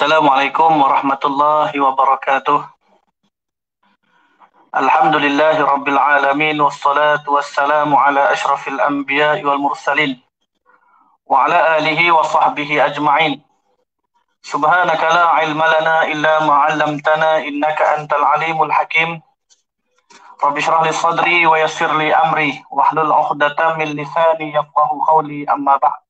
Assalamualaikum warahmatullahi wabarakatuh. Alhamdulillahi rabbil alamin wassalatu wassalamu ala ashrafil anbiya wal mursalin wa ala alihi wa sahbihi ajma'in. Subhanaka la ilma lana illa ma 'allamtana innaka antal alimul hakim. Rabbi shrah li sadri wa yassir li amri wahlul 'uqdatam min lisani yafqahu qawli amma ba'd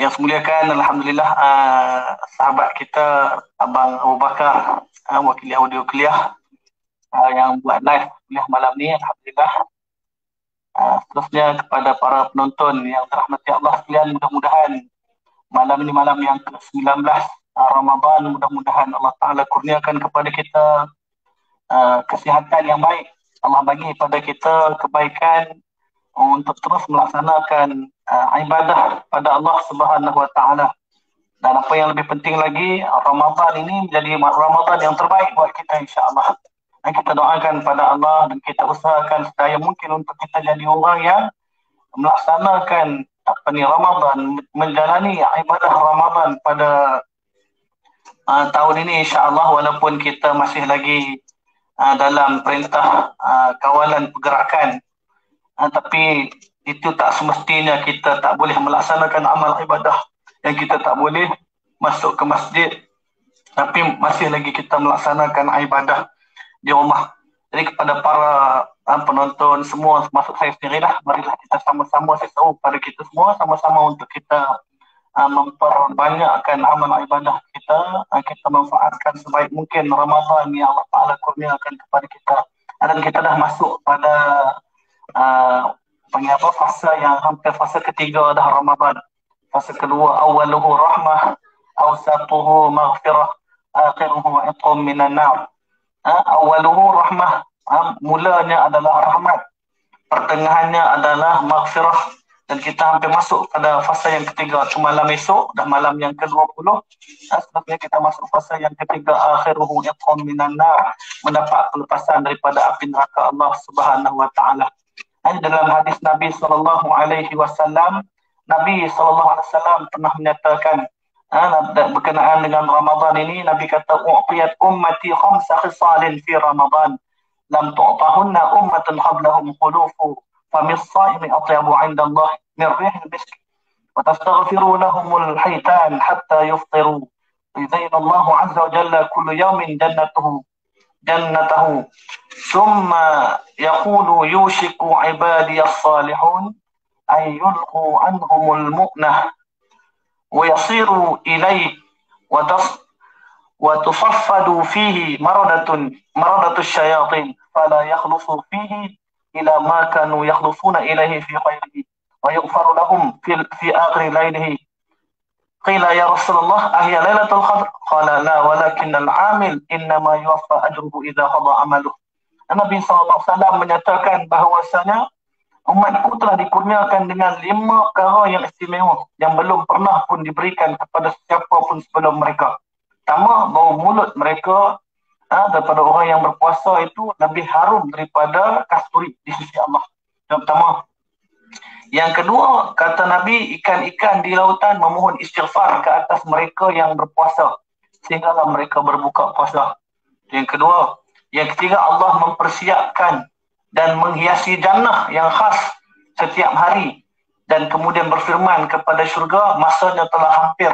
yang semuliakan Alhamdulillah uh, sahabat kita Abang Abu Bakar uh, wakili audio kuliah uh, yang buat live kuliah malam ni Alhamdulillah. Uh, seterusnya kepada para penonton yang dirahmati Allah sekalian mudah-mudahan malam ini malam yang ke-19 uh, Ramadan mudah-mudahan Allah Ta'ala kurniakan kepada kita uh, kesihatan yang baik. Allah bagi kepada kita kebaikan untuk terus melaksanakan uh, ibadah pada Allah Subhanahu Wa Taala. Dan apa yang lebih penting lagi, Ramadan ini menjadi Ramadan yang terbaik buat kita insya-Allah. Dan kita doakan pada Allah dan kita usahakan sedaya mungkin untuk kita jadi orang yang melaksanakan apa ni Ramadan, menjalani ibadah Ramadan pada uh, tahun ini insya-Allah walaupun kita masih lagi uh, dalam perintah uh, kawalan pergerakan uh, tapi itu tak semestinya kita tak boleh melaksanakan amal ibadah yang kita tak boleh masuk ke masjid tapi masih lagi kita melaksanakan ibadah di rumah. Jadi kepada para uh, penonton semua masuk saya sendiri lah, marilah kita sama-sama saya tahu pada kita semua sama-sama untuk kita uh, memperbanyakkan amal ibadah kita, uh, kita manfaatkan sebaik mungkin Ramadan yang Allah Ta'ala kurniakan kepada kita. Dan kita dah masuk pada uh, panggil apa fasa yang hampir fasa ketiga dah Ramadan. Fasa kedua awaluhu rahmah, awsatuhu maghfirah, akhiruhu iqam minan nar. Ha? awaluhu rahmah, ha? mulanya adalah rahmat. Pertengahannya adalah maghfirah dan kita hampir masuk pada fasa yang ketiga tu malam esok dan malam yang ke-20 ha? sebabnya kita masuk fasa yang ketiga akhiruhu iqam minan nar mendapat pelepasan daripada api neraka Allah Subhanahu wa taala hanya dalam hadis Nabi sallallahu alaihi wasallam Nabi sallallahu alaihi wasallam pernah menyatakan ha, berkenaan dengan Ramadan ini Nabi kata u'tiyat ummati khamsa khisalin fi Ramadan. Lam tu'tahunna ummatun qablahum khulufu famis saimi atyabu 'inda Allah min rihl misk. Wa tastaghfiru lahumul haitan hatta yuftiru. Izin Allah Azza wa Jalla kullu yawmin jannatuhu. جنته. ثم يقول يوشك عبادي الصالحون أن يلقوا عنهم المؤنة ويصيروا إليه وتص وتصفد فيه مردة مردة الشياطين فلا يخلص فيه إلى ما كانوا يخلصون إليه في خيره ويغفر لهم في, في آخر ليله. Qila ya Rasulullah ahya lailatul qadr? Qala la walakin al-amil innama yuwaffa ajruhu idza qada amaluh. Nabi sallallahu alaihi wasallam menyatakan bahawasanya umatku telah dikurniakan dengan lima perkara yang istimewa yang belum pernah pun diberikan kepada siapa pun sebelum mereka. Pertama, bau mulut mereka ha, daripada orang yang berpuasa itu lebih harum daripada kasturi di sisi Allah. Yang pertama, yang kedua, kata Nabi, ikan-ikan di lautan memohon istighfar ke atas mereka yang berpuasa. Sehinggalah mereka berbuka puasa. Yang kedua. Yang ketiga, Allah mempersiapkan dan menghiasi jannah yang khas setiap hari. Dan kemudian berfirman kepada syurga, masanya telah hampir.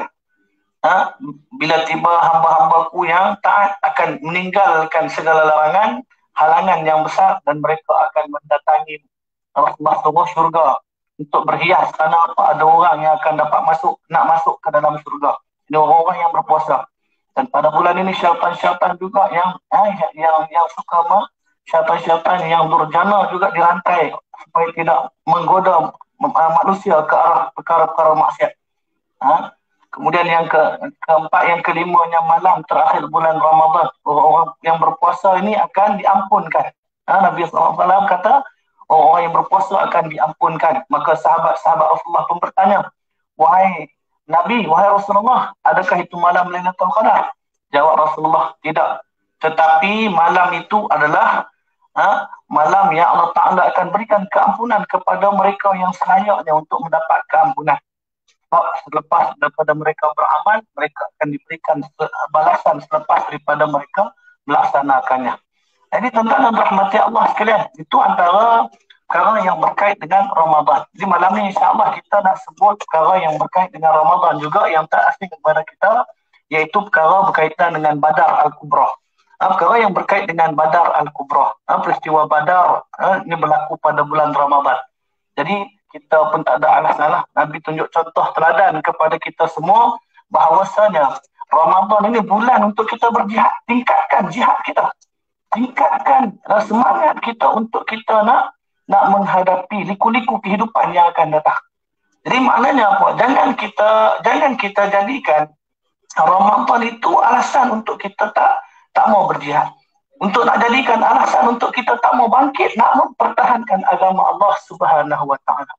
Ha? Bila tiba hamba-hambaku yang taat akan meninggalkan segala larangan, halangan yang besar dan mereka akan mendatangi Rasulullah syurga untuk berhias kerana apa. Ada orang yang akan dapat masuk nak masuk ke dalam surga ini orang-orang yang berpuasa. Dan pada bulan ini syaitan-syaitan juga yang eh, yang yang suka ma syaitan-syaitan yang durjana juga dirantai supaya tidak menggoda manusia ke arah perkara-perkara maksiat. Ha? kemudian yang ke keempat yang kelimanya malam terakhir bulan Ramadan. Orang yang berpuasa ini akan diampunkan. Ha? Nabi SAW kata orang yang berpuasa akan diampunkan. Maka sahabat-sahabat Rasulullah pun bertanya, wahai Nabi, wahai Rasulullah, adakah itu malam Lailatul Qadar? Jawab Rasulullah, tidak. Tetapi malam itu adalah ha, malam yang Allah Ta'ala akan berikan keampunan kepada mereka yang selayaknya untuk mendapat keampunan. Sebab selepas daripada mereka beramal, mereka akan diberikan balasan selepas daripada mereka melaksanakannya. Jadi tuan-tuan dan rahmati Allah sekalian, itu antara perkara yang berkait dengan Ramadan. Jadi malam ni insyaAllah kita nak sebut perkara yang berkait dengan Ramadan juga yang tak asing kepada kita iaitu perkara berkaitan dengan Badar Al-Kubra. Ha, perkara yang berkait dengan Badar Al-Kubra. Ha, peristiwa Badar ha, ini berlaku pada bulan Ramadan. Jadi kita pun tak ada alasan lah. Nabi tunjuk contoh teladan kepada kita semua bahawasanya Ramadan ini bulan untuk kita berjihad. Tingkatkan jihad kita. Tingkatkan uh, semangat kita untuk kita nak nak menghadapi liku-liku kehidupan yang akan datang. Jadi maknanya apa? Jangan kita jangan kita jadikan Ramadan itu alasan untuk kita tak tak mau berjihad. Untuk nak jadikan alasan untuk kita tak mau bangkit, nak mempertahankan agama Allah Subhanahu Wa Taala.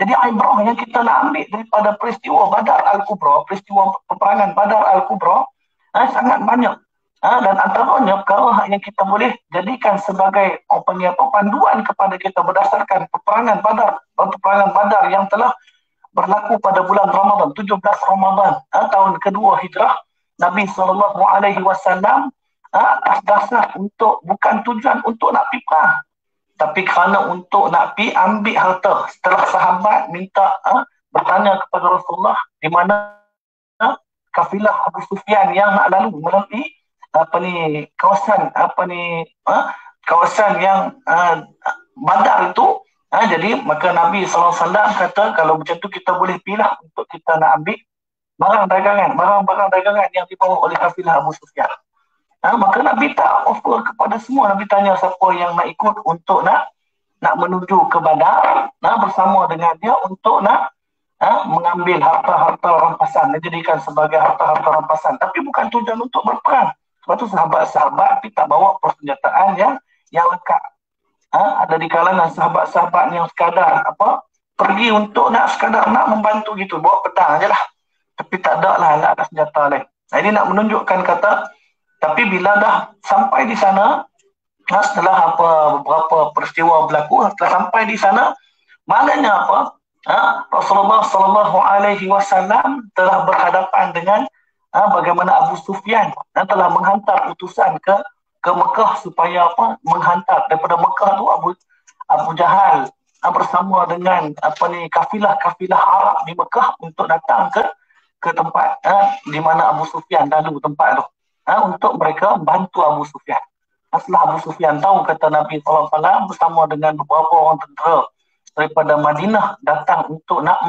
Jadi ibrah yang kita nak ambil daripada peristiwa Badar Al-Kubra, peristiwa peperangan Badar Al-Kubra, eh, sangat banyak. Ha, dan antaranya perkara yang kita boleh jadikan sebagai apa ni apa panduan kepada kita berdasarkan peperangan Badar, peperangan Badar yang telah berlaku pada bulan Ramadan 17 Ramadan ha, tahun kedua hijrah Nabi sallallahu alaihi wasallam atas dasar untuk bukan tujuan untuk nak pergi perang tapi kerana untuk nak pergi ambil harta. Setelah sahabat minta ha, bertanya kepada Rasulullah di mana ha, kafilah Abu Sufyan yang nak lalu melalui apa ni kawasan apa ni ha, kawasan yang ha, bandar itu ha, jadi maka Nabi SAW kata kalau macam tu kita boleh pilih untuk kita nak ambil barang dagangan barang-barang dagangan yang dibawa oleh kafilah Abu Sufyan. Ha, maka Nabi tak offer kepada semua. Nabi tanya siapa yang nak ikut untuk nak nak menuju ke bandar nah, bersama dengan dia untuk nak ha, mengambil harta-harta rampasan dijadikan sebagai harta-harta rampasan. Tapi bukan tujuan untuk berperang sebab tu sahabat-sahabat tak bawa persenjataan yang yang lengkap. Ha? Ada di kalangan sahabat-sahabat yang sekadar apa pergi untuk nak sekadar nak membantu gitu. Bawa pedang aja lah. Tapi tak ada lah alat senjata lain. Nah, ini nak menunjukkan kata tapi bila dah sampai di sana ha, setelah apa beberapa peristiwa berlaku setelah sampai di sana maknanya apa ha, Rasulullah sallallahu alaihi wasallam telah berhadapan dengan ha, bagaimana Abu Sufyan ha, telah menghantar utusan ke ke Mekah supaya apa menghantar daripada Mekah tu Abu Abu Jahal ha, bersama dengan apa ni kafilah-kafilah Arab di Mekah untuk datang ke ke tempat ha, di mana Abu Sufyan lalu tempat tu ha, untuk mereka bantu Abu Sufyan. Ha, setelah Abu Sufyan tahu kata Nabi SAW bersama dengan beberapa orang tentera daripada Madinah datang untuk nak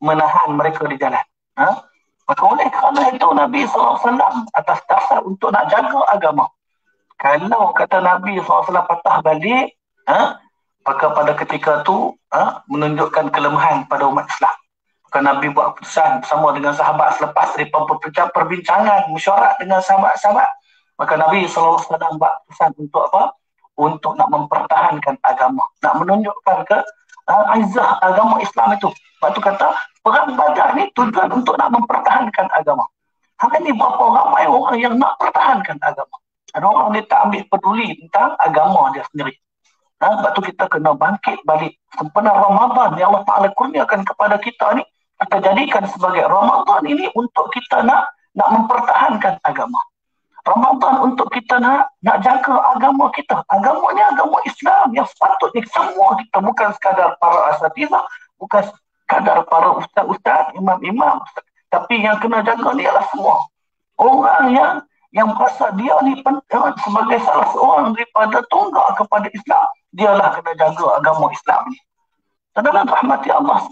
menahan mereka di jalan. Ha? Maka oleh kerana itu Nabi SAW atas dasar untuk nak jaga agama. Kalau kata Nabi SAW patah balik, ha, maka pada ketika itu ha, menunjukkan kelemahan pada umat Islam. Maka Nabi buat keputusan bersama dengan sahabat selepas daripada perbincangan, mesyuarat dengan sahabat-sahabat. Maka Nabi SAW buat keputusan untuk apa? Untuk nak mempertahankan agama. Nak menunjukkan ke uh, aizah agama Islam itu. Sebab itu kata, perang badar ni tujuan untuk nak mempertahankan agama. Hari ni berapa ramai orang yang nak pertahankan agama. Ada orang ni tak ambil peduli tentang agama dia sendiri. Ha, sebab tu kita kena bangkit balik. Sempena Ramadan yang Allah Ta'ala kurniakan kepada kita ni, kita jadikan sebagai Ramadan ini untuk kita nak nak mempertahankan agama. Ramadan untuk kita nak nak jaga agama kita. Agama ni agama Islam yang sepatutnya semua kita bukan sekadar para asatizah, bukan kadar para ustaz-ustaz, imam-imam. Tapi yang kena jaga ni adalah semua. Orang yang yang merasa dia ni penting sebagai salah seorang daripada tonggak kepada Islam, dialah kena jaga agama Islam ni. Tadalah rahmati Allah.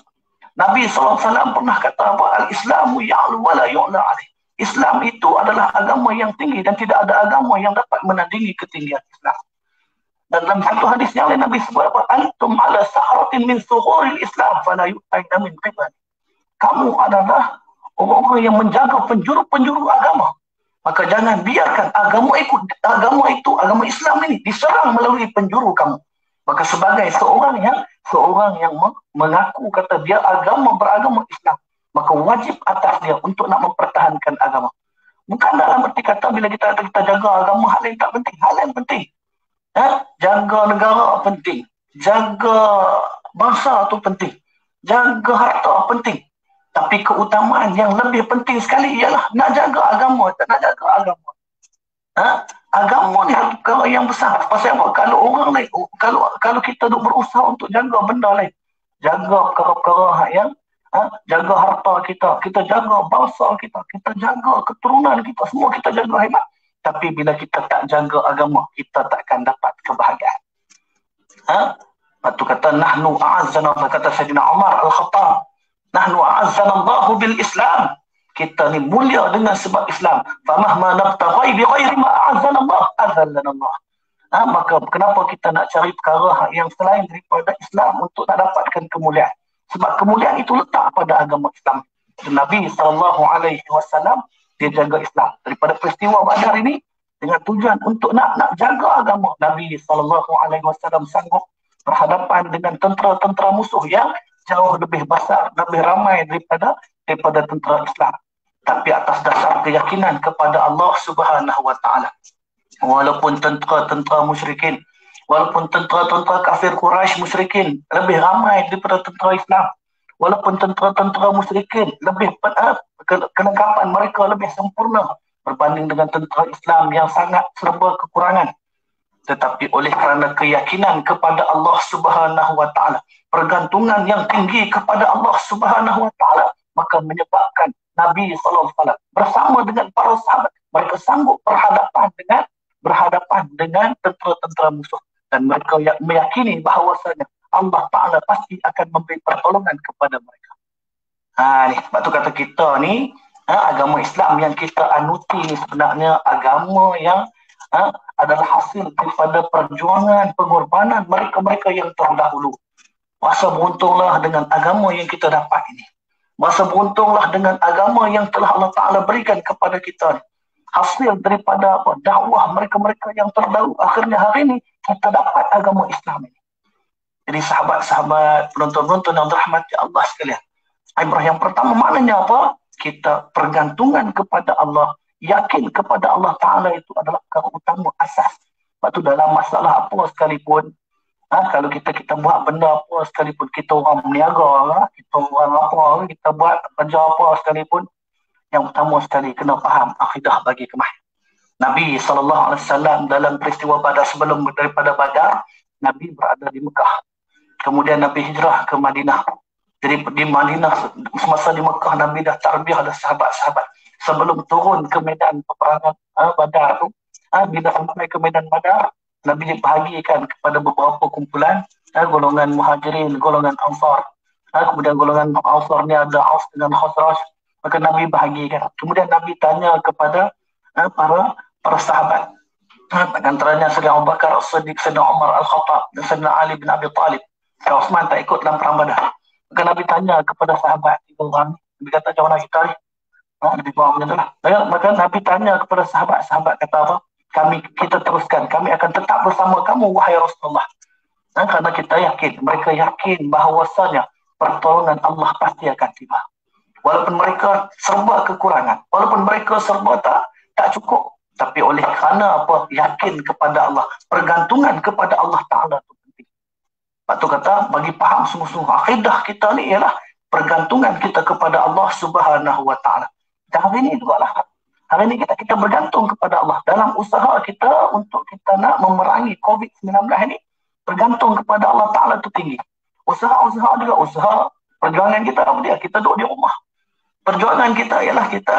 Nabi SAW pernah kata apa? Al-Islamu ya'lu wa la yu'la alih. Islam itu adalah agama yang tinggi dan tidak ada agama yang dapat menandingi ketinggian Islam. Dan dalam satu hadis yang lain Nabi sebut apa? Antum ala sahratin min suhuril Islam fala yu'taina min qibal. Kamu adalah orang-orang yang menjaga penjuru-penjuru agama. Maka jangan biarkan agama ikut agama itu, agama Islam ini diserang melalui penjuru kamu. Maka sebagai seorang yang seorang yang mengaku kata dia agama beragama Islam, maka wajib atas dia untuk nak mempertahankan agama. Bukan dalam arti kata bila kita kita jaga agama hal yang tak penting, hal yang penting. Eh, jaga negara penting. Jaga bangsa tu penting. Jaga harta penting. Tapi keutamaan yang lebih penting sekali ialah nak jaga agama, tak nak jaga agama. Ha? Agama ni perkara yang besar. Pasal apa? Kalau orang lain, kalau kalau kita duk berusaha untuk jaga benda lain, jaga perkara-perkara yang ha? jaga harta kita, kita jaga bangsa kita, kita jaga keturunan kita, semua kita jaga hebat. Tapi bila kita tak jaga agama, kita takkan dapat kebahagiaan. Ha? Lepas tu kata, Nahnu a'azzana, kata Sayyidina Umar Al-Khattab, Nahnu a'azzana Allahu bil Islam. Kita ni mulia dengan sebab Islam. Famahma nabtaghai bi ghairi ma a'azzana Allah, a'azzana Allah. Ha, maka kenapa kita nak cari perkara yang selain daripada Islam untuk nak dapatkan kemuliaan? Sebab kemuliaan itu letak pada agama Islam. Nabi SAW dia jaga Islam. Daripada peristiwa Badar ini dengan tujuan untuk nak nak jaga agama Nabi SAW sanggup berhadapan dengan tentera-tentera musuh yang jauh lebih besar, lebih ramai daripada daripada tentera Islam. Tapi atas dasar keyakinan kepada Allah Subhanahu Wa Taala. Walaupun tentera-tentera musyrikin, walaupun tentera-tentera kafir Quraisy musyrikin lebih ramai daripada tentera Islam, walaupun tentera-tentera musyrikin lebih uh, kelengkapan mereka lebih sempurna berbanding dengan tentera Islam yang sangat serba kekurangan. Tetapi oleh kerana keyakinan kepada Allah Subhanahu wa taala pergantungan yang tinggi kepada Allah Subhanahu wa taala maka menyebabkan Nabi sallallahu alaihi wasallam bersama dengan para sahabat mereka sanggup berhadapan dengan berhadapan dengan tentera-tentera musuh. Dan mereka meyakini bahawasanya Allah Taala pasti akan memberi pertolongan kepada mereka. Ha ni sebab tu kata kita ni ha, agama Islam yang kita anuti ni sebenarnya agama yang ha, adalah hasil daripada perjuangan pengorbanan mereka-mereka yang terdahulu. Masa beruntunglah dengan agama yang kita dapat ini. Masa beruntunglah dengan agama yang telah Allah Ta'ala berikan kepada kita ni. Hasil daripada apa? dakwah mereka-mereka yang terdahulu. Akhirnya hari ini kita dapat agama Islam ini. Jadi sahabat-sahabat penonton-penonton yang dirahmati Allah sekalian. Ibrah yang pertama maknanya apa? Kita pergantungan kepada Allah. Yakin kepada Allah Ta'ala itu adalah perkara utama asas. Sebab tu dalam masalah apa sekalipun, Ha, kalau kita kita buat benda apa sekalipun kita orang meniaga, ha, kita orang apa, kita buat kerja apa sekalipun, yang utama sekali kena faham akidah bagi kemah. Nabi SAW dalam peristiwa Badar sebelum daripada Badar, Nabi berada di Mekah. Kemudian Nabi hijrah ke Madinah. Jadi di Madinah, semasa di Mekah, Nabi dah tarbiah ada sahabat-sahabat. Sebelum turun ke medan peperangan ha, Badar tu, ha, bila sampai ke medan Badar, Nabi dibahagikan kepada beberapa kumpulan ha, golongan muhajirin, golongan ansar. Ha, kemudian golongan ansar ni ada Aus dengan Khosraj. Maka Nabi bahagikan. Kemudian Nabi tanya kepada ha, para para sahabat. Ha, antaranya Sayyidina Abu Bakar As-Siddiq, Sayyidina Umar Al-Khattab dan Sayyidina Ali bin Abi Talib. Sayyidina Osman tak ikut dalam perang badar. Maka Nabi tanya kepada sahabat tiga orang. Nabi kata macam mana kita? Ha, Nabi buat macam tu lah. Maka Nabi tanya kepada sahabat-sahabat kata apa? kami kita teruskan kami akan tetap bersama kamu wahai Rasulullah dan kerana kita yakin mereka yakin bahawasanya pertolongan Allah pasti akan tiba walaupun mereka serba kekurangan walaupun mereka serba tak tak cukup tapi oleh kerana apa yakin kepada Allah pergantungan kepada Allah Taala itu Pak tu kata bagi faham sungguh-sungguh akidah kita ni ialah pergantungan kita kepada Allah Subhanahu wa taala dan ini juga lah Hari ini kita kita bergantung kepada Allah dalam usaha kita untuk kita nak memerangi COVID-19 ini bergantung kepada Allah Taala itu tinggi. Usaha-usaha juga usaha perjuangan kita apa dia? Kita duduk di rumah. Perjuangan kita ialah kita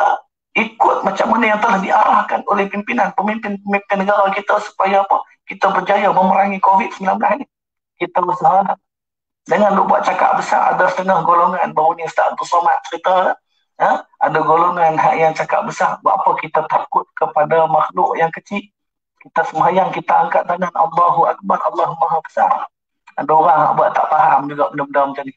ikut macam mana yang telah diarahkan oleh pimpinan pemimpin-pemimpin negara kita supaya apa? Kita berjaya memerangi COVID-19 ini. Kita usaha Jangan lupa cakap besar. Ada setengah golongan. Baru ni Ustaz Abdul Somad cerita ha? ada golongan hak yang cakap besar. Buat apa kita takut kepada makhluk yang kecil? Kita semayang kita angkat tangan. Allahu Akbar. Allah Maha Besar. Ada orang buat tak faham juga benda-benda macam ni.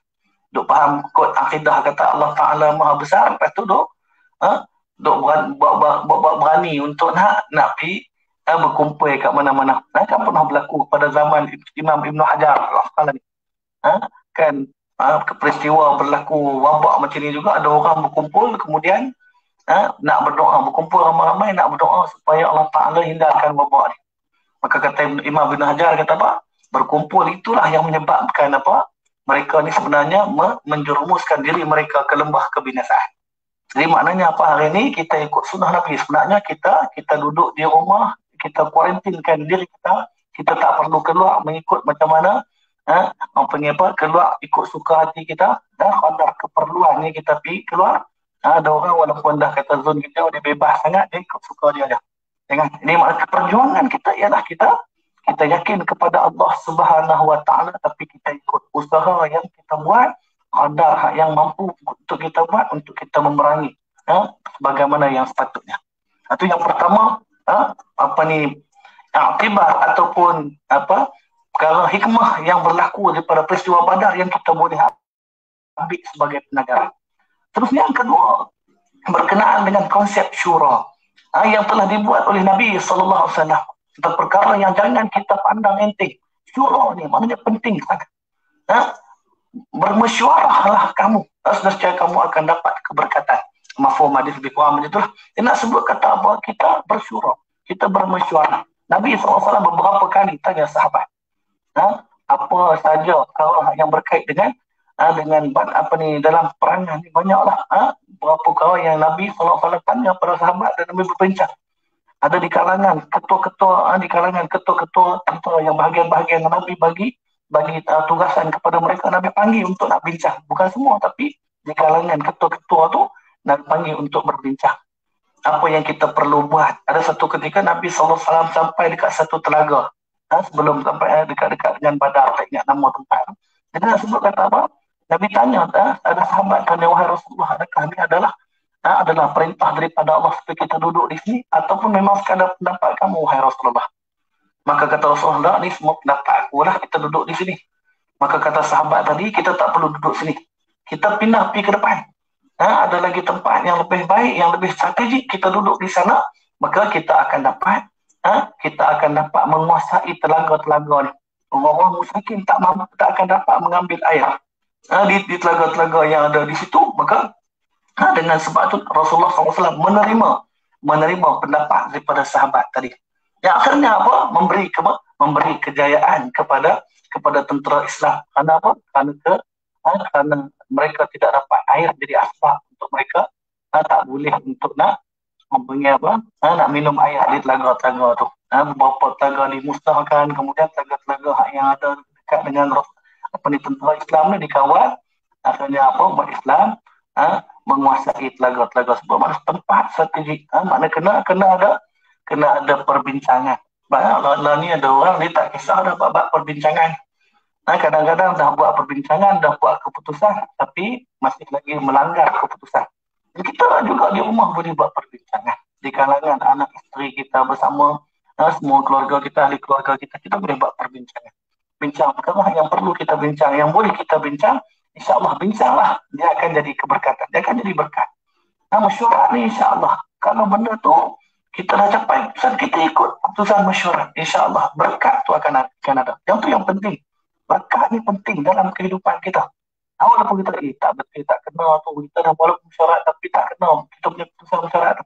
Duk faham kod akidah kata Allah Ta'ala Maha Besar. Lepas tu duk ha? duk berani, buat, buat, buat, buat berani untuk nak nak pergi ha, berkumpul kat mana-mana. Ha, kan pernah berlaku pada zaman Imam Ibn Hajar ni ha? kan? Ha, peristiwa berlaku wabak macam ni juga. Ada orang berkumpul kemudian ha, nak berdoa berkumpul ramai-ramai nak berdoa supaya Allah Taala hindarkan wabak ni. Maka kata Imam bin Hajar kata apa? Berkumpul itulah yang menyebabkan apa? Mereka ni sebenarnya menjerumuskan diri mereka ke lembah kebinasaan. Jadi maknanya apa? Hari ini kita ikut sunnah Nabi. Sebenarnya kita kita duduk di rumah, kita kuarantinkan diri kita, kita tak perlu keluar mengikut macam mana ha, ni apa keluar ikut suka hati kita dah ada keperluan ni kita pergi keluar ha, ada orang walaupun dah kata zon kita dia bebas sangat dia ikut suka dia aja jangan ini makna perjuangan kita ialah kita kita yakin kepada Allah Subhanahu Wa Taala tapi kita ikut usaha yang kita buat ada yang mampu untuk kita buat untuk kita memerangi ha, bagaimana yang sepatutnya. Itu yang pertama ha, apa ni akibat ataupun apa perkara hikmah yang berlaku daripada peristiwa badar yang kita boleh ambil sebagai penagaran. Terus yang kedua, berkenaan dengan konsep syura ha, yang telah dibuat oleh Nabi SAW tentang perkara yang jangan kita pandang enteng. Syura ni maknanya penting sangat. Ha? Bermesyuarahlah kamu. Sebenarnya kamu akan dapat keberkatan. Mafhum hadis lebih kurang macam itulah. Dia nak sebut kata apa? Kita bersyura. Kita bermesyuarah. Nabi SAW beberapa kali tanya sahabat ha, apa saja perkara yang berkait dengan ha, dengan apa ni dalam perangan ni banyaklah ha, berapa perkara yang Nabi SAW tanya para sahabat dan Nabi berbincang. Ada di kalangan ketua-ketua ha, di kalangan ketua-ketua tentera yang bahagian-bahagian Nabi bagi bagi uh, tugasan kepada mereka Nabi panggil untuk nak bincang. Bukan semua tapi di kalangan ketua-ketua tu Nabi panggil untuk berbincang apa yang kita perlu buat. Ada satu ketika Nabi SAW sampai dekat satu telaga. Ha, sebelum sampai eh, dekat-dekat dengan badar tak ingat nama tempat. Jadi nak sebut kata apa? Nabi tanya ha, ada sahabat tanya wahai Rasulullah adakah ini adalah ha, adalah perintah daripada Allah supaya kita duduk di sini ataupun memang sekadar pendapat kamu wahai Rasulullah? Maka kata Rasulullah ni semua pendapat aku lah kita duduk di sini. Maka kata sahabat tadi kita tak perlu duduk sini. Kita pindah pergi ke depan ha, ada lagi tempat yang lebih baik yang lebih strategik kita duduk di sana maka kita akan dapat ha, kita akan dapat menguasai telaga-telaga ni. Orang-orang musyrikin tak mampu tak akan dapat mengambil air ha, di, di telaga-telaga yang ada di situ. Maka ha, dengan sebab itu Rasulullah SAW menerima menerima pendapat daripada sahabat tadi. Yang akhirnya apa? Memberi ke, memberi kejayaan kepada kepada tentera Islam. Kerana apa? Kerana ke, ha, kerana mereka tidak dapat air jadi asbab untuk mereka. Ha, tak boleh untuk nak mempunyai apa ha, nak minum air di telaga-telaga tu. Ha, beberapa telaga dimusnahkan kemudian telaga-telaga yang ada dekat dengan apa ni tentera Islam ni dikawal. Akhirnya apa umat Islam ha, menguasai telaga-telaga sebab mana tempat strategik ha, makna kena kena ada kena ada perbincangan. Banyak lah, lah ni ada orang dia tak kisah dah buat perbincangan kadang-kadang dah buat perbincangan dah buat keputusan tapi masih lagi melanggar keputusan kita juga di rumah boleh buat perbincangan di kalangan anak isteri kita bersama uh, semua keluarga kita, ahli keluarga kita, kita boleh buat perbincangan. Bincang perkara yang perlu kita bincang, yang boleh kita bincang, insyaAllah bincanglah, dia akan jadi keberkatan, dia akan jadi berkat. Nah, mesyuarat ni insyaAllah, kalau benda tu kita dah capai kita ikut keputusan mesyuarat, insyaAllah berkat tu akan ada. Yang tu yang penting. Berkat ni penting dalam kehidupan kita. Walaupun kita eh, tak betul, tak kenal tu, kita dah walaupun syarat tapi tak kenal, kita punya keputusan syarat tu.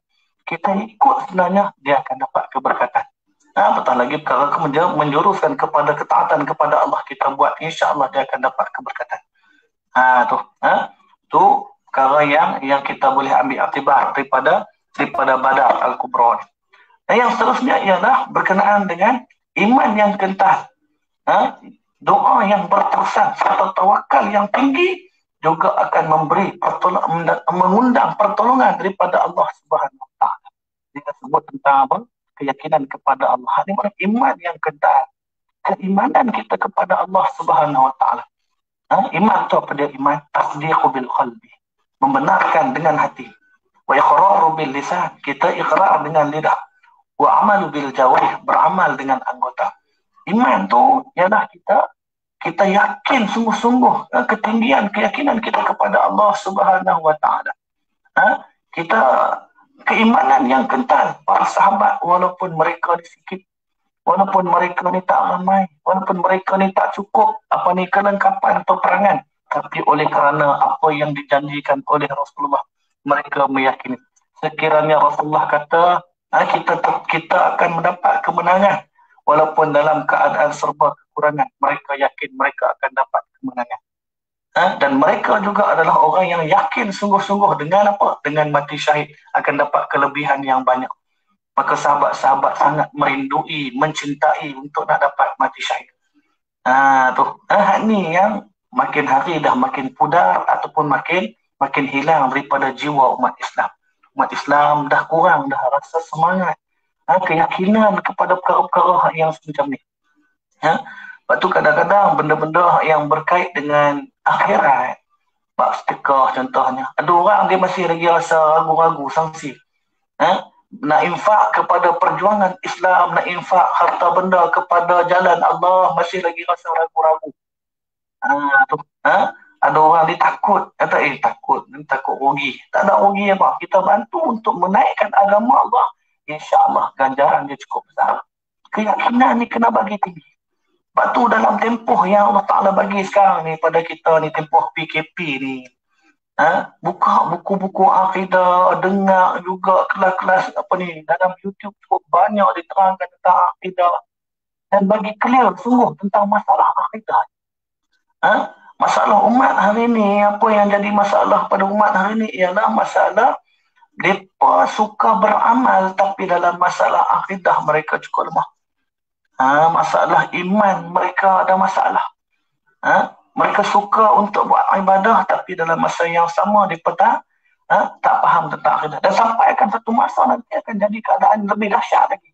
Kita ikut sebenarnya, dia akan dapat keberkatan. Nah, betul lagi perkara menjuruskan kepada ketaatan kepada Allah kita buat, insya Allah dia akan dapat keberkatan. Ha, tu, ha? tu perkara yang yang kita boleh ambil aktibar daripada daripada badar al-kubra Dan yang seterusnya ialah berkenaan dengan iman yang kental. Ha? Doa yang berterusan serta tawakal yang tinggi juga akan memberi pertolongan mengundang pertolongan daripada Allah Subhanahu Wa Taala. Dia sebut tentang apa? keyakinan kepada Allah. Ini mana iman yang kental. Keimanan kita kepada Allah Subhanahu Wa Taala. Ha? Iman itu apa dia iman? Tasdiqu bil qalbi. Membenarkan dengan hati. Wa iqraru bil lisan. Kita iqrar dengan lidah. Wa amalu bil jawarih. Beramal dengan anggota. Iman tu ialah kita kita yakin sungguh-sungguh ha, ketinggian keyakinan kita kepada Allah Subhanahu Wa Taala. Ha? Kita keimanan yang kental para sahabat walaupun mereka ni sikit walaupun mereka ni tak ramai walaupun mereka ni tak cukup apa ni kelengkapan atau perangan tapi oleh kerana apa yang dijanjikan oleh Rasulullah mereka meyakini sekiranya Rasulullah kata ha, kita kita akan mendapat kemenangan walaupun dalam keadaan serba kekurangan mereka yakin mereka akan dapat kemenangan Ha? Dan mereka juga adalah orang yang yakin sungguh-sungguh dengan apa? Dengan mati syahid akan dapat kelebihan yang banyak. Maka sahabat-sahabat sangat merindui, mencintai untuk nak dapat mati syahid. Ha, tu. Ha, ni yang makin hari dah makin pudar ataupun makin makin hilang daripada jiwa umat Islam. Umat Islam dah kurang, dah rasa semangat. Ha, keyakinan kepada perkara-perkara yang semacam ni. Ha? Lepas tu kadang-kadang benda-benda yang berkait dengan akhirat, bab sedekah contohnya. Ada orang dia masih lagi rasa ragu-ragu, sangsi. Ha? Nak infak kepada perjuangan Islam, nak infak harta benda kepada jalan Allah, masih lagi rasa ragu-ragu. Ha, tu, ha? Ada orang dia takut, kata eh takut, takut rugi. Tak ada rugi apa. Kita bantu untuk menaikkan agama Allah. InsyaAllah ganjaran dia cukup besar. Keyakinan ni kena bagi tinggi. Sebab tu dalam tempoh yang Allah Ta'ala bagi sekarang ni pada kita ni, tempoh PKP ni. Ha? Buka buku-buku akidah, dengar juga kelas-kelas apa ni. Dalam YouTube cukup banyak diterangkan tentang akidah. Dan bagi clear sungguh tentang masalah akidah. Ha? Masalah umat hari ni, apa yang jadi masalah pada umat hari ni ialah masalah mereka suka beramal tapi dalam masalah akidah mereka cukup lemah ha, masalah iman mereka ada masalah. Ha, mereka suka untuk buat ibadah tapi dalam masa yang sama di peta ha, tak faham tentang akidah. Dan sampai akan satu masa nanti akan jadi keadaan lebih dahsyat lagi.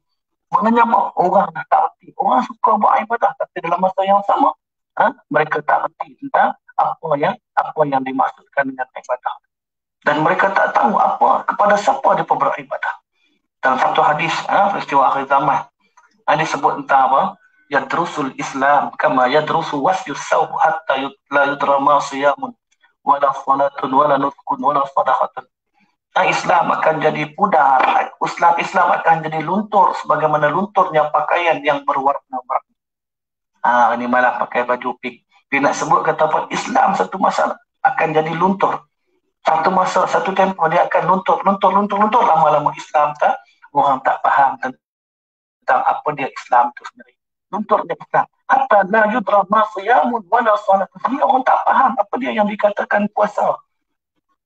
Maknanya apa? Orang dah tak erti. Orang suka buat ibadah tapi dalam masa yang sama ha, mereka tak erti tentang apa yang apa yang dimaksudkan dengan ibadah. Dan mereka tak tahu apa kepada siapa dia beribadah. Dalam satu hadis, ha, peristiwa akhir zaman, ini sebut tentang apa? Yadrusul Islam kama yadrusu wasyus sawb hatta la yudra ma siyamun wala salatun wala nuskun wala sadaqatun. Islam akan jadi pudar. Islam Islam akan jadi luntur sebagaimana lunturnya pakaian yang berwarna-warni. Ah, ini malah pakai baju pink. Dia nak sebut kata apa? Islam satu masa akan jadi luntur. Satu masa, satu tempoh dia akan luntur, luntur, luntur, luntur. Lama-lama Islam tak, orang tak faham tentang apa dia Islam itu sendiri. Untuk dia Islam. Hatta la yudra ma siyamun wa la salat. Jadi orang tak faham apa dia yang dikatakan puasa.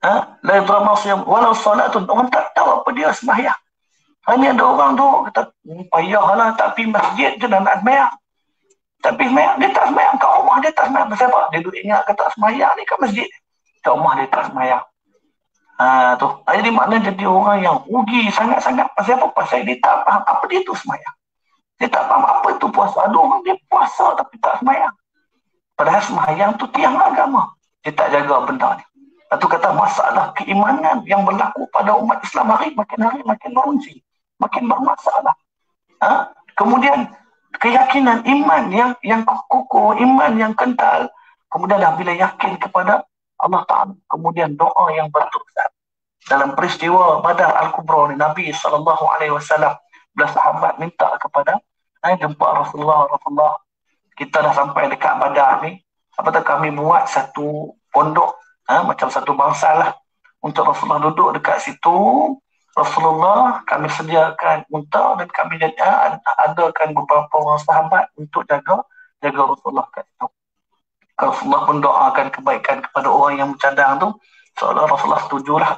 Ha? La yudra ma siyamun wa la salat. Orang tak tahu apa dia sembahyang. Hanya ada orang tu kata, hmm, payahlah tak pergi masjid je nak sembahyang. Tapi sembahyang, dia tak sembahyang kat rumah dia tak sembahyang. Dia duduk ingat kata sembahyang ni kat masjid. Kat rumah dia tak sembahyang. Ha, tu. Ha, jadi makna jadi orang yang rugi sangat-sangat. Pasal apa? Pasal dia tak faham apa dia tu semayang. Dia tak faham apa itu puasa. Ada orang dia puasa tapi tak semayang. Padahal semayang tu tiang agama. Dia tak jaga benda ni. Itu kata masalah keimanan yang berlaku pada umat Islam hari makin hari makin merunci. Makin bermasalah. Ha? Kemudian keyakinan iman yang yang kukuh, iman yang kental. Kemudian dah bila yakin kepada Allah Ta'ala. Kemudian doa yang berterusan. Dalam peristiwa Badar Al-Kubra ni, Nabi SAW, belah sahabat minta kepada eh, jumpa Rasulullah, Rasulullah. Kita dah sampai dekat Badar ni. Apatah kami buat satu pondok, eh, macam satu bangsa lah. Untuk Rasulullah duduk dekat situ. Rasulullah kami sediakan unta dan kami eh, adakan beberapa orang sahabat untuk jaga jaga Rasulullah kat situ. Rasulullah pun doakan kebaikan kepada orang yang bercadang tu seolah Rasulullah setuju lah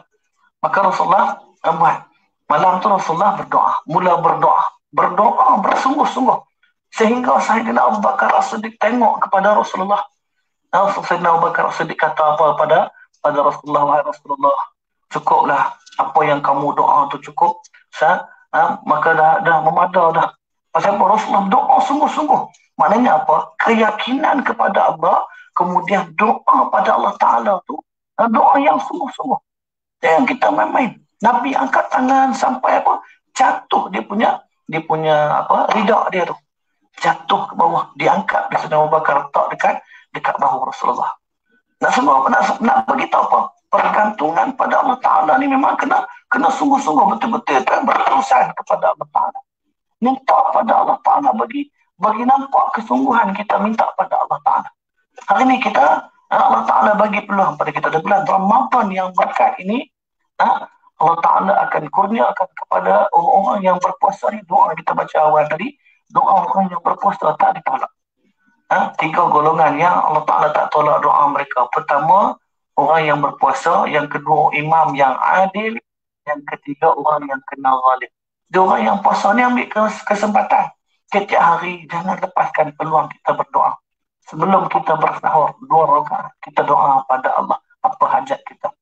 maka Rasulullah buat malam tu Rasulullah berdoa. Mula berdoa. Berdoa bersungguh-sungguh. Sehingga Sayyidina Abu Bakar As-Siddiq tengok kepada Rasulullah. Sayyidina Abu Bakar As-Siddiq kata apa pada pada Rasulullah Wahai Rasulullah cukuplah apa yang kamu doa tu cukup. Sa, ha, maka dah dah memada dah. Pasal apa? Rasulullah doa sungguh-sungguh. Maknanya apa? Keyakinan kepada Allah kemudian doa pada Allah Ta'ala tu doa yang sungguh-sungguh. Jangan kita main-main. Nabi angkat tangan sampai apa? Jatuh dia punya dia punya apa? Ridak dia tu. Jatuh ke bawah. Diangkat di sana Abu Bakar letak dekat dekat bahu Rasulullah. Nak semua nak nak bagi tahu apa? Pergantungan pada Allah Taala ni memang kena kena sungguh-sungguh betul-betul kan berterusan kepada Allah Taala. Minta pada Allah Taala bagi bagi nampak kesungguhan kita minta pada Allah Taala Hari ini kita Allah Ta'ala bagi peluang pada kita. Di bulan Ramadan yang berkat ini, Allah Ta'ala akan kurniakan kepada orang-orang yang berpuasa ni. Doa kita baca awal tadi, doa orang yang berpuasa tak ditolak. Ha? Tiga golongan yang Allah Ta'ala tak tolak doa mereka. Pertama, orang yang berpuasa. Yang kedua, imam yang adil. Yang ketiga, orang yang kenal ghalib. Dia orang yang puasa ni ambil kesempatan. Setiap hari, jangan lepaskan peluang kita berdoa. Sebelum kita bersahur, dua rakaat kita doa pada Allah. Apa hajat kita.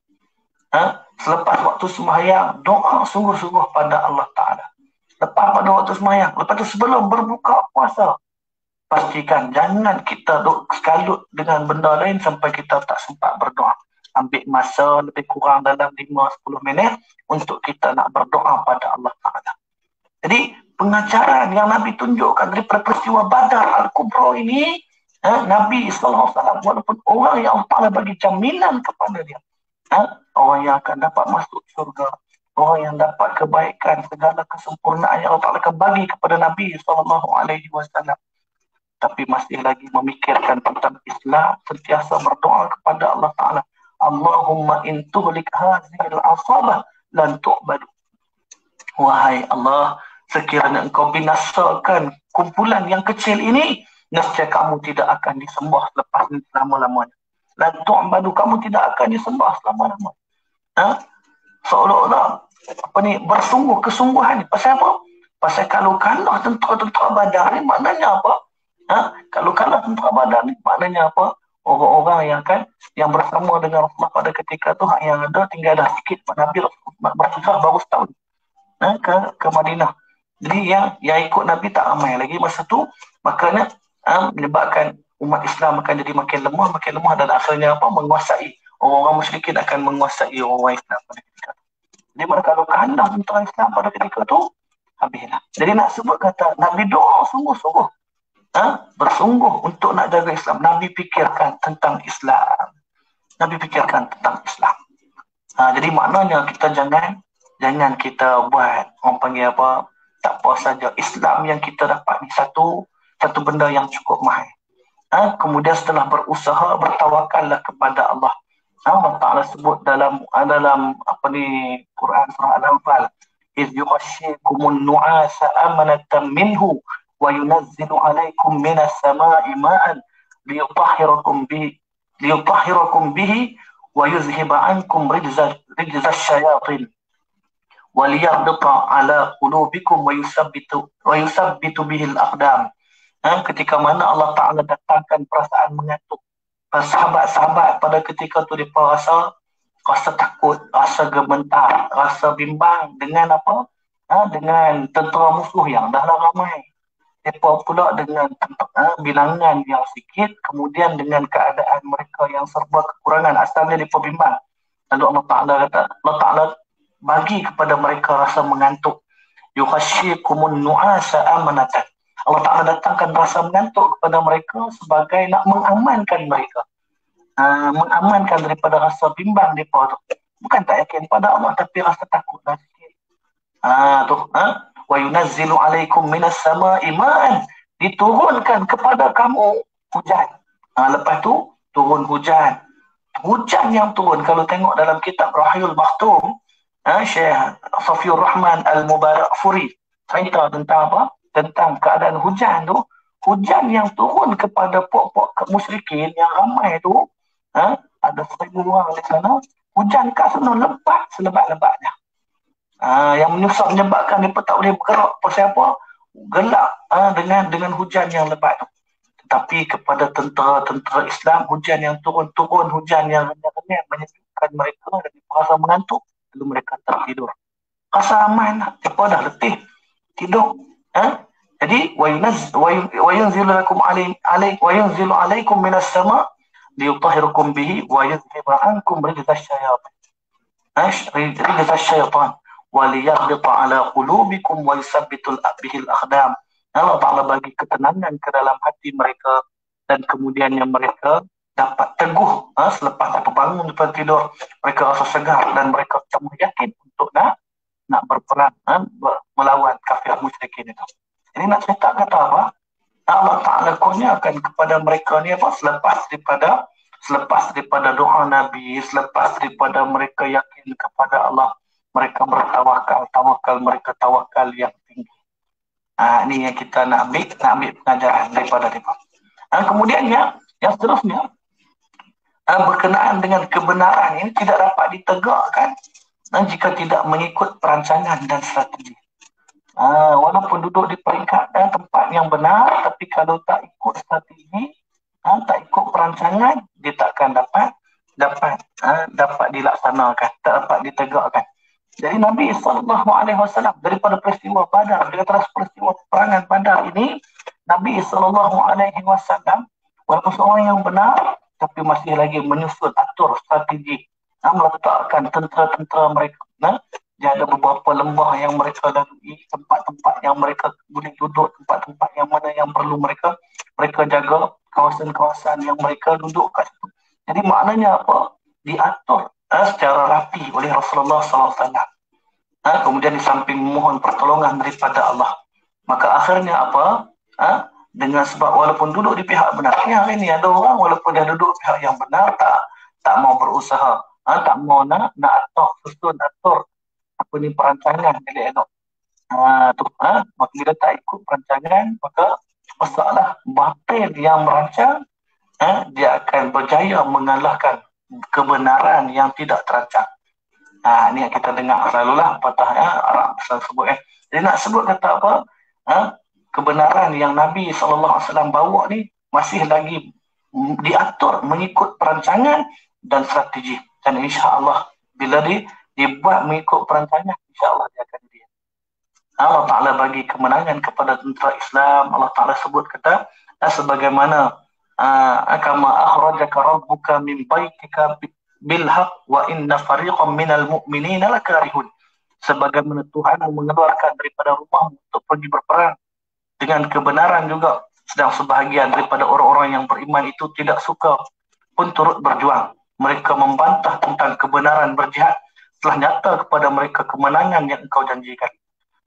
Ha? Selepas waktu sembahyang, doa sungguh-sungguh pada Allah Ta'ala. Lepas pada waktu sembahyang, lepas tu sebelum berbuka puasa, pastikan jangan kita duk sekalut dengan benda lain sampai kita tak sempat berdoa. Ambil masa lebih kurang dalam 5-10 minit untuk kita nak berdoa pada Allah Ta'ala. Jadi pengajaran yang Nabi tunjukkan daripada peristiwa Badar Al-Kubra ini, eh, Nabi SAW walaupun orang yang Allah Ta'ala bagi jaminan kepada dia, eh, orang yang akan dapat masuk surga, orang yang dapat kebaikan, segala kesempurnaan yang Allah akan bagi kepada Nabi SAW tapi masih lagi memikirkan tentang Islam sentiasa berdoa kepada Allah Taala Allahumma in tuhlik hadhihi al-asabah lan tu'badu. Wahai Allah sekiranya engkau binasakan kumpulan yang kecil ini nescaya kamu tidak akan disembah lepas ini selama-lamanya lan tu'badu kamu tidak akan disembah selama-lamanya ha? seolah-olah apa ni bersungguh kesungguhan ni pasal apa pasal kalau kalah tentera-tentera badar ni maknanya apa Ha? Kalau kalah tentera badar ni maknanya apa? Orang-orang yang kan yang bersama dengan Rasulullah pada ketika tu yang ada tinggal dah sikit Nabi berhijrah baru setahun ha? ke ke Madinah. Jadi yang yang ikut Nabi tak ramai lagi masa tu makanya ha, menyebabkan umat Islam akan jadi makin lemah makin lemah dan akhirnya apa menguasai orang-orang musyrikin akan menguasai orang-orang Islam pada ketika tu. Jadi mana kalau kalah tentera Islam pada ketika tu habislah. Jadi nak sebut kata Nabi doa sungguh-sungguh ha, bersungguh untuk nak jaga Islam. Nabi fikirkan tentang Islam. Nabi fikirkan tentang Islam. Ha, jadi maknanya kita jangan jangan kita buat orang panggil apa tak apa saja Islam yang kita dapat ni satu satu benda yang cukup mahal. Ha, kemudian setelah berusaha bertawakallah kepada Allah. Ha, Allah Taala sebut dalam dalam apa ni Quran surah Al-Anfal iz yughashikumun nu'asa amanatan minhu وينزل عليكم من السماء ماء ليطهركم به ليطهركم به ويذهب عنكم رجز رجز الشياطين وليربط على قلوبكم ويثبت ويثبت به الأقدام ha, ketika mana Allah Ta'ala datangkan perasaan mengantuk. Sahabat-sahabat pada ketika tu dia rasa rasa takut, rasa gementar, rasa bimbang dengan apa? Ha, dengan tentera musuh yang dah ramai. Mereka pula dengan uh, bilangan yang sikit kemudian dengan keadaan mereka yang serba kekurangan. Asalnya mereka bimbang. Lalu Allah Ta'ala kata Allah Ta'ala bagi kepada mereka rasa mengantuk. Yuhashikumun nu'asa amanatan Allah Ta'ala datangkan rasa mengantuk kepada mereka sebagai nak mengamankan mereka uh, mengamankan daripada rasa bimbang mereka tu bukan tak yakin pada Allah tapi rasa takut dah sikit uh, tu, uh, wa yunazzilu alaikum minas sama'i ma'an diturunkan kepada kamu hujan. Ha, lepas tu turun hujan. Hujan yang turun kalau tengok dalam kitab Rahayul Maktum, ha, Syekh Safiur Rahman Al-Mubarak Furi cerita tentang apa? Tentang keadaan hujan tu. Hujan yang turun kepada pok-pok musyrikin yang ramai tu, ha, ada seribu orang di sana, hujan kat sana lebat selebat-lebatnya. Ah, yang menyusah menyebabkan mereka tak boleh bergerak pasal apa? Gelap ha, dengan dengan hujan yang lebat tu. Tetapi kepada tentera-tentera Islam, hujan yang turun-turun, hujan yang renyah-renyah menyebabkan mereka dan merasa mengantuk, lalu mereka tertidur. Rasa aman lah. Mereka dah letih. Tidur. Ha? Jadi wa yunaz wa yunzilu lakum alai alai wa yunzilu alaikum minas sama liyutahhirukum bihi wa yadhhiba ankum rijzas syayatin. Ash rijzas syaitan wa liyaghdita ala qulubikum wa yusabbitul abhil aqdam. Allah Ta'ala bagi ketenangan ke dalam hati mereka dan kemudiannya mereka dapat teguh ha, selepas apa bangun daripada tidur mereka rasa segar dan mereka macam yakin untuk nak nak berperang ha, melawan kafir musyrikin itu. Ini nak cerita kata apa? Allah Ta'ala kurniakan kepada mereka ni apa selepas daripada selepas daripada doa Nabi, selepas daripada mereka yakin kepada Allah mereka bertawakal, tawakal mereka tawakal yang tinggi. Ha, ini yang kita nak ambil, nak ambil pengajaran daripada mereka. Ha, kemudiannya, yang seterusnya, ha, berkenaan dengan kebenaran ini tidak dapat ditegakkan dan jika tidak mengikut perancangan dan strategi. Ha, walaupun duduk di peringkat dan tempat yang benar, tapi kalau tak ikut strategi, ha, tak ikut perancangan, dia tak akan dapat dapat ha, dapat dilaksanakan, tak dapat ditegakkan. Jadi Nabi SAW daripada peristiwa Badar, daripada peristiwa perangan Badar ini, Nabi SAW walaupun seorang yang benar, tapi masih lagi menyusun atur strategi meletakkan tentera-tentera mereka nah, dia ada beberapa lembah yang mereka lalui, tempat-tempat yang mereka boleh duduk, tempat-tempat yang mana yang perlu mereka mereka jaga kawasan-kawasan yang mereka duduk kat situ. Jadi maknanya apa? Diatur eh, secara rapi oleh Rasulullah SAW. Eh, kemudian di samping mohon pertolongan daripada Allah. Maka akhirnya apa? Eh, dengan sebab walaupun duduk di pihak benar. Ini hari ini ada orang walaupun dia duduk pihak yang benar tak tak mau berusaha. Ha, tak mau nak nak atur, susun atur apa ni perancangan elok elok. Ha, tu, ha, maka kita tak ikut perancangan, maka masalah batin yang merancang, ha, dia akan berjaya mengalahkan kebenaran yang tidak terancang. Ha, ini yang kita dengar selalu lah patah ya, Arab selalu sebut eh. Jadi nak sebut kata apa? Ha, kebenaran yang Nabi SAW bawa ni masih lagi diatur mengikut perancangan dan strategi. Dan insya Allah bila di, dibuat mengikut perancangan, insya Allah dia akan dia. Allah Ta'ala bagi kemenangan kepada tentera Islam. Allah Ta'ala sebut kata, sebagaimana uh, kama akhrajaka rabbuka min baitika bil haq wa inna fariqan minal mu'minina lakarihun. Sebagaimana Tuhan mengeluarkan daripada rumah untuk pergi berperang dengan kebenaran juga sedang sebahagian daripada orang-orang yang beriman itu tidak suka pun turut berjuang mereka membantah tentang kebenaran berjihad telah nyata kepada mereka kemenangan yang engkau janjikan.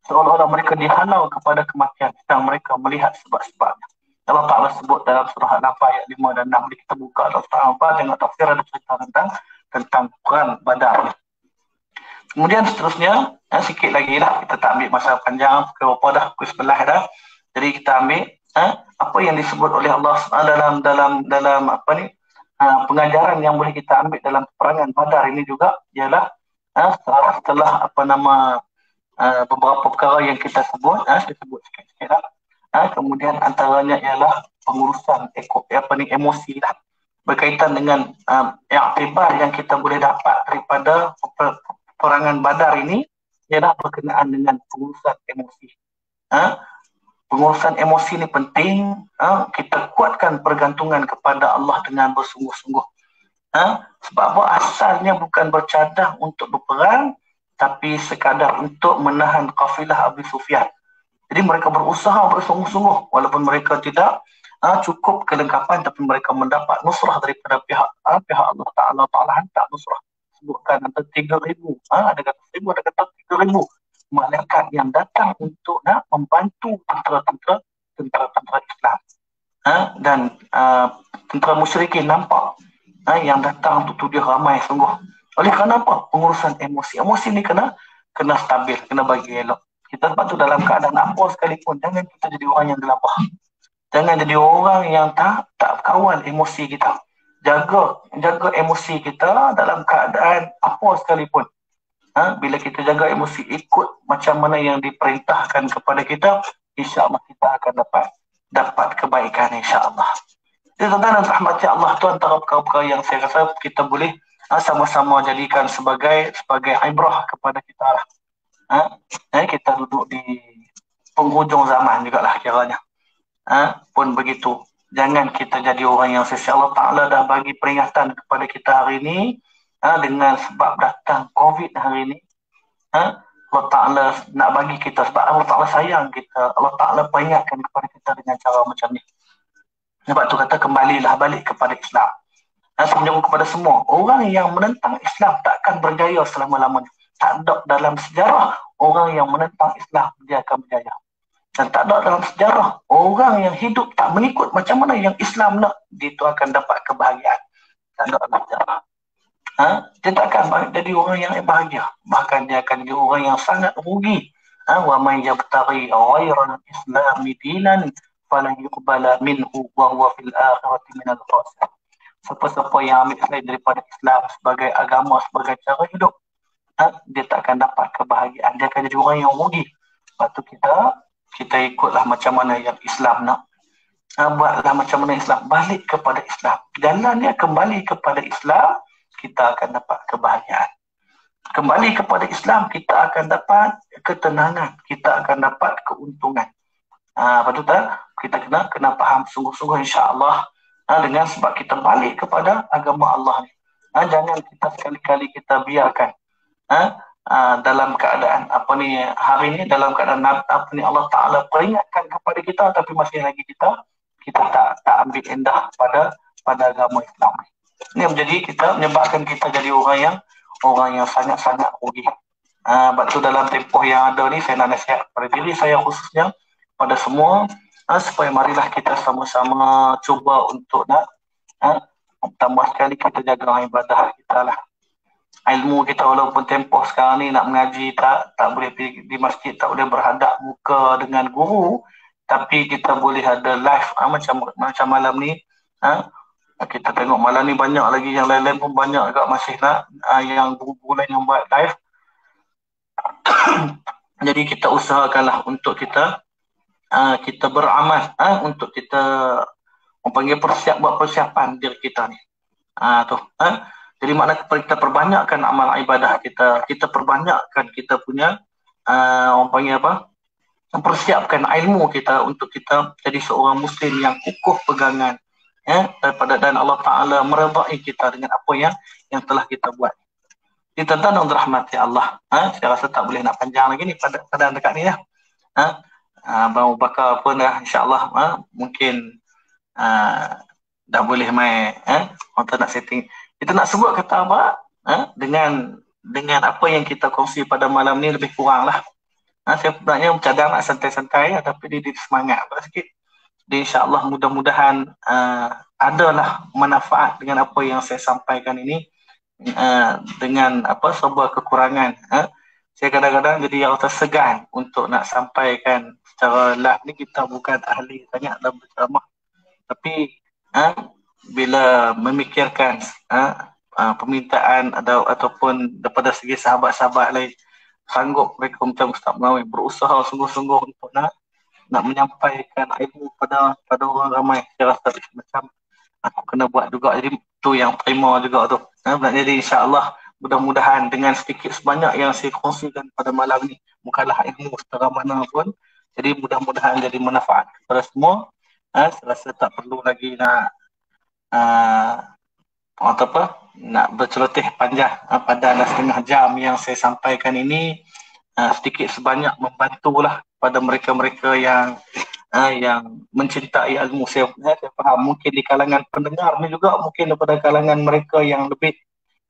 Seolah-olah mereka dihalau kepada kematian sedang mereka melihat sebab-sebabnya. Allah Ta'ala sebut dalam surah Al-Anfal ayat 5 dan 6. Kita buka dalam surah Al-Anfal dengan tafsir ada cerita tentang tentang perang badar. Kemudian seterusnya, ya, sikit lagi lah. Kita tak ambil masa panjang. Pukul berapa dah? Pukul sebelah dah. Jadi kita ambil eh, apa yang disebut oleh Allah dalam dalam dalam apa ni uh, pengajaran yang boleh kita ambil dalam peperangan Badar ini juga ialah uh, setelah, setelah apa nama uh, beberapa perkara yang kita sebut, uh, saya sebut sikit-sikit lah. Uh, kemudian antaranya ialah pengurusan eko, apa ni emosi lah berkaitan dengan uh, aktibar yang kita boleh dapat daripada peperangan Badar ini ialah berkenaan dengan pengurusan emosi. Uh, pengurusan emosi ni penting ha? kita kuatkan pergantungan kepada Allah dengan bersungguh-sungguh. Ha? sebab apa? Asalnya bukan bercadang untuk berperang tapi sekadar untuk menahan kafilah Abu Sufyan. Jadi mereka berusaha bersungguh-sungguh. Walaupun mereka tidak ha, cukup kelengkapan tapi mereka mendapat nusrah daripada pihak ha, pihak Allah Ta'ala. Ta'ala hantar nusrah. Sebutkan antara 3,000 ha, ada kata 1,000 ada kata 3,000 malaikat yang datang untuk nak membantu tentera-tentera tentera-tentera Islam. Ha? Dan uh, tentera musyrikin nampak ha? yang datang untuk tu dia ramai sungguh. Oleh kerana apa? Pengurusan emosi. Emosi ni kena kena stabil, kena bagi elok. Kita tu dalam keadaan apa sekalipun, jangan kita jadi orang yang gelapah. Jangan jadi orang yang tak tak kawal emosi kita. Jaga jaga emosi kita dalam keadaan apa sekalipun ha, bila kita jaga emosi ikut macam mana yang diperintahkan kepada kita insyaAllah kita akan dapat dapat kebaikan insyaAllah. Jadi tuan-tuan dan rahmati Allah tu antara perkara-perkara yang saya rasa kita boleh ha, sama-sama jadikan sebagai sebagai ibrah kepada kita lah. Ha, ha, kita duduk di penghujung zaman juga lah kiranya. Ha, pun begitu. Jangan kita jadi orang yang sesi Allah Ta'ala dah bagi peringatan kepada kita hari ini ha, dengan sebab datang COVID hari ini, ha, Allah Ta'ala nak bagi kita sebab Allah Ta'ala sayang kita. Allah Ta'ala peringatkan kepada kita dengan cara macam ni. Sebab tu kata kembalilah balik kepada Islam. Ha, saya menyebut kepada semua, orang yang menentang Islam takkan berjaya selama-lamanya. Tak ada dalam sejarah orang yang menentang Islam dia akan berjaya. Dan tak ada dalam sejarah orang yang hidup tak mengikut macam mana yang Islam nak, dia tu akan dapat kebahagiaan. Tak ada dalam sejarah ha, dia tak akan jadi orang yang bahagia. Bahkan dia akan jadi orang yang sangat rugi. Ha, wa man yabtaghi ghayra al-islam dinan falan yuqbala minhu wa huwa fil akhirati minal khasirin. Siapa-siapa yang ambil selain daripada Islam sebagai agama, sebagai cara hidup, ha, dia tak akan dapat kebahagiaan. Dia akan jadi orang yang rugi. Sebab tu kita, kita ikutlah macam mana yang Islam nak. Ha, buatlah macam mana Islam. Balik kepada Islam. Jalan dia kembali kepada Islam, kita akan dapat kebahagiaan. Kembali kepada Islam, kita akan dapat ketenangan. Kita akan dapat keuntungan. Ha, tu tak, kita kena kena faham sungguh-sungguh insya-Allah ha, dengan sebab kita balik kepada agama Allah ni. Ha, jangan kita sekali-kali kita biarkan ha, ha, dalam keadaan apa ni hari ni dalam keadaan apa ni Allah Taala peringatkan kepada kita tapi masih lagi kita kita tak tak ambil endah pada pada agama Islam. Ini menjadi kita menyebabkan kita jadi orang yang orang yang sangat-sangat rugi. Sebab tu dalam tempoh yang ada ni saya nak nasihat pada diri saya khususnya pada semua ha, supaya marilah kita sama-sama cuba untuk nak ha, tambah sekali kita jaga ibadah kita lah ilmu kita walaupun tempoh sekarang ni nak mengaji tak tak boleh pergi di masjid tak boleh berhadap muka dengan guru tapi kita boleh ada live ha, macam macam malam ni ha, kita tengok malam ni banyak lagi yang lain-lain pun banyak juga masih nak ha, yang guru-guru lain yang buat live jadi kita usahakanlah untuk kita uh, kita beramal uh, untuk kita mempanggil persiap buat persiapan diri kita ni. Uh, tu. Uh. Jadi makna kita perbanyakkan amal ibadah kita, kita perbanyakkan kita punya uh, orang panggil apa? Mempersiapkan ilmu kita untuk kita jadi seorang muslim yang kukuh pegangan ya daripada dan Allah Taala meredai kita dengan apa yang yang telah kita buat. Kita tuan rahmati Allah. Ha? Saya rasa tak boleh nak panjang lagi ni pada pada dekat ni ya. Ha? uh, Abang Bakar pun dah insyaAllah uh, mungkin uh, dah boleh main eh? orang tak nak setting kita nak sebut kata apa uh, dengan dengan apa yang kita kongsi pada malam ni lebih kurang lah uh, saya sebenarnya cadang nak santai-santai tapi dia, dia semangat apa sikit jadi insyaAllah mudah-mudahan uh, adalah manfaat dengan apa yang saya sampaikan ini uh, dengan apa sebuah kekurangan uh, saya kadang-kadang jadi yang tersegan untuk nak sampaikan secara live ni kita bukan ahli sangat dalam berceramah. Tapi ha, bila memikirkan ha, ha, permintaan atau ataupun daripada segi sahabat-sahabat lain sanggup mereka macam Ustaz Mawin berusaha sungguh-sungguh untuk nak nak menyampaikan ilmu pada pada orang ramai. Saya rasa macam aku kena buat juga jadi tu yang terima juga tu. Ha, jadi insyaAllah mudah-mudahan dengan sedikit sebanyak yang saya kongsikan pada malam ni bukanlah ilmu secara mana pun jadi mudah-mudahan jadi manfaat kepada semua. Ha, saya rasa tak perlu lagi nak uh, atau apa nak berceloteh panjang uh, pada setengah jam yang saya sampaikan ini uh, sedikit sebanyak membantulah pada mereka-mereka yang uh, yang mencintai ilmu saya, saya faham. Mungkin di kalangan pendengar ni juga mungkin daripada kalangan mereka yang lebih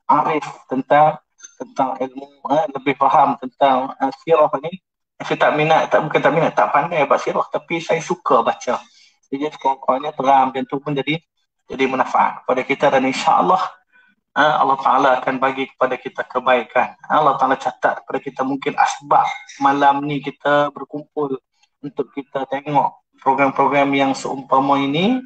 arif tentang tentang ilmu eh, lebih faham tentang uh, sirah ni. Saya tak minat tak bukan tak minat tak pandai buat sirah tapi saya suka baca. Jadi sekurang-kurangnya terang dan tu pun jadi jadi manfaat kepada kita dan insya-Allah uh, Allah Taala akan bagi kepada kita kebaikan Allah Taala catat kepada kita mungkin asbab malam ni kita berkumpul untuk kita tengok program-program yang seumpama ini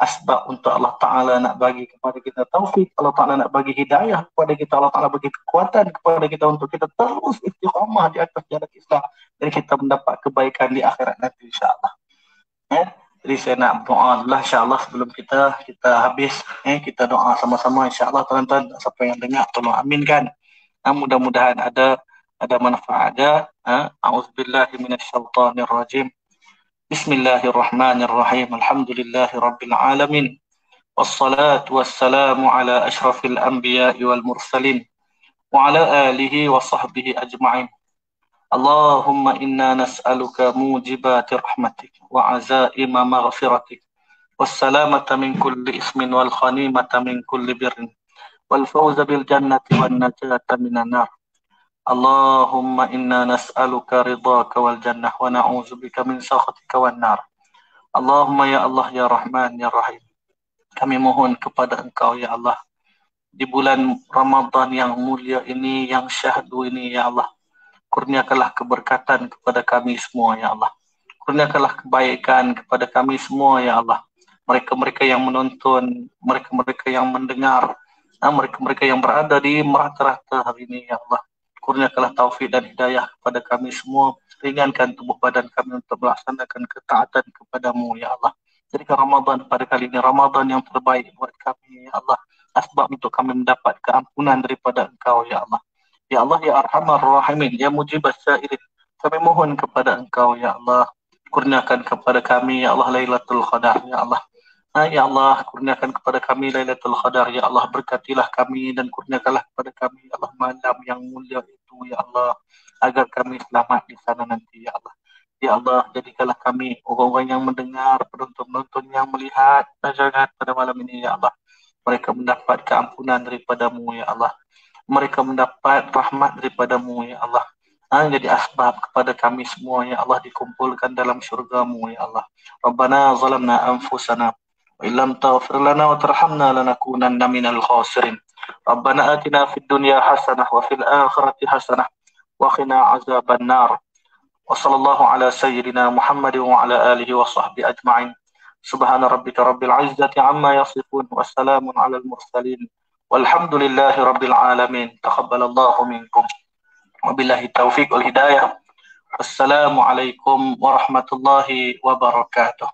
asbab untuk Allah Ta'ala nak bagi kepada kita taufik, Allah Ta'ala nak bagi hidayah kepada kita, Allah Ta'ala bagi kekuatan kepada kita untuk kita terus istiqamah di atas jalan Islam dan kita mendapat kebaikan di akhirat nanti insyaAllah. Jadi saya nak doa lah insyaAllah sebelum kita kita habis eh, Kita doa sama-sama insyaAllah tuan-tuan Siapa yang dengar tolong aminkan. Ha, Mudah-mudahan ada ada manfaat ya. eh, ada ha? A'udzubillahiminasyaitanirrajim Bismillahirrahmanirrahim. Alhamdulillahirrabbilalamin Wassalatu wassalamu ala ashrafil anbiya wal mursalin. Wa ala alihi wa sahbihi ajma'in. اللهم إنا نسألك موجبات رحمتك وعزائم مغفرتك والسلامة من كل اسم والخنيمة من كل بر والفوز بالجنة والنجاة من النار اللهم إنا نسألك رضاك والجنة ونعوذ بك من سخطك والنار اللهم ya Allah ya Rahman ya Rahim kami mohon kepada engkau ya Allah di bulan Ramadan yang mulia ini yang syahdu ini ya Allah kurniakanlah keberkatan kepada kami semua ya Allah. Kurniakanlah kebaikan kepada kami semua ya Allah. Mereka-mereka yang menonton mereka-mereka yang mendengar mereka-mereka yang berada di merata-rata hari ini ya Allah. Kurniakanlah taufik dan hidayah kepada kami semua. Ringankan tubuh badan kami untuk melaksanakan ketaatan kepadamu ya Allah. Jadikan Ramadan pada kali ini Ramadan yang terbaik buat kami ya Allah. Asbab untuk kami mendapat keampunan daripada engkau ya Allah ya Allah ya arhamar rahimin ya mujibas sairin kami mohon kepada engkau ya Allah kurniakan kepada kami ya Allah Lailatul Qadar ya Allah Ha, ya Allah, kurniakan kepada kami Lailatul Qadar. Ya Allah, berkatilah kami dan kurniakanlah kepada kami ya Allah malam yang mulia itu, Ya Allah. Agar kami selamat di sana nanti, Ya Allah. Ya Allah, jadikanlah kami orang-orang yang mendengar, penonton-penonton yang melihat najangan pada malam ini, Ya Allah. Mereka mendapat keampunan daripadamu, Ya Allah mereka mendapat rahmat daripadamu ya Allah. Ha, jadi asbab kepada kami semua ya Allah dikumpulkan dalam syurgamu ya Allah. Rabbana zalamna anfusana wa illam taghfir lana wa tarhamna lanakunanna minal khasirin. Rabbana atina fid dunya hasanah wa fil akhirati hasanah wa qina azaban nar. Wa sallallahu ala sayyidina Muhammadin wa ala alihi wa sahbihi ajma'in. Subhana rabbika rabbil izzati amma yasifun wa salamun ala al mursalin. والحمد لله رب العالمين. تقبل الله منكم. وبالله التوفيق والهداية. السلام عليكم ورحمة الله وبركاته.